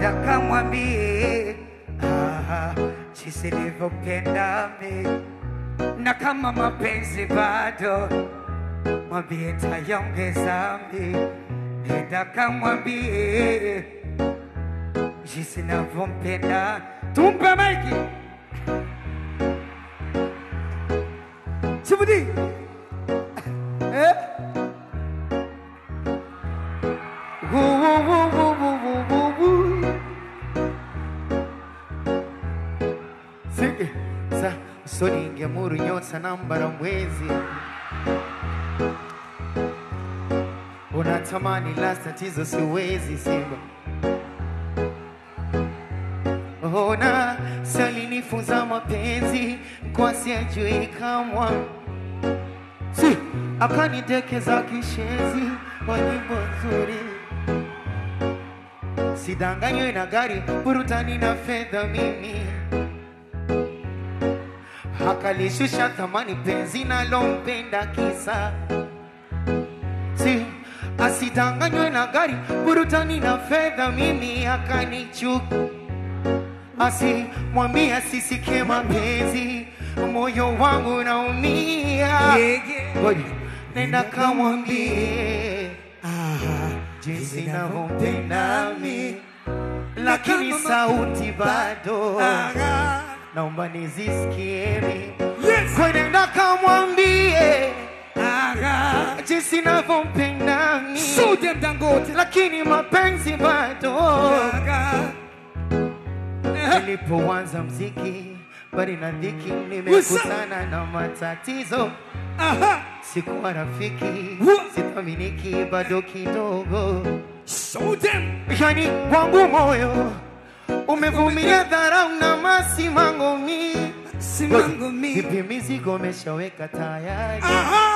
nenda kamwambie ah, jinsi nilivyopenda mi, na kama mapenzi bado mwambie tayaongeza mi, nenda kamwambie jinsi navyompenda. Tumpe maiki. Chibudi Sa usoni muru nyota namba na mwezi. Unatamani la tatizo siwezi simba. Ona salinifunza mapenzi kwa sijui kamwa. Si za kishezi kwa nyimbo nzuri. Sidanganywe na gari burutani na fedha mimi akalishusha thamani penzi nalompenda kisa. Si asidanganywe na gari burutani na fedha mimi akanichuka asi mwambie asisikie mapenzi moyo wangu naumia nenda kamwambie. Jinsi navyompenda mi lakini sauti bado. Aga. Naomba nizisikie Yes. Kwa nenda kamwambie Aga. jinsi navyompenda them Dangote. lakini mapenzi bado Aga. nilipoanza mziki bali na dhiki nimekutana na matatizo Aha. sikuwa rafiki sithaminiki bado kidogo yani wangu moyo umevumilia dharau na mi Simango mi. vipi mizigo umeshaweka tayari Aha.